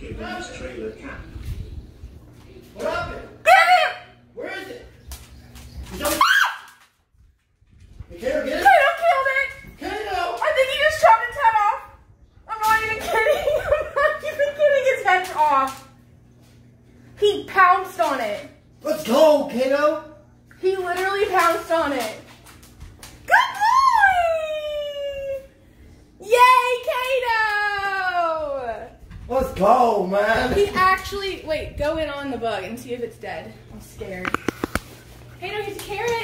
kid in his trailer cap. What happened? Where is it? Don't. Can't get it? Kato killed it! Kato! I think he just chopped its head off. I'm not even kidding. I'm not even kidding. Its head's off. He pounced on it. Let's go, Kato! He literally pounced on it. Let's go, man! He actually wait. Go in on the bug and see if it's dead. I'm scared. Kato, he's a carrot.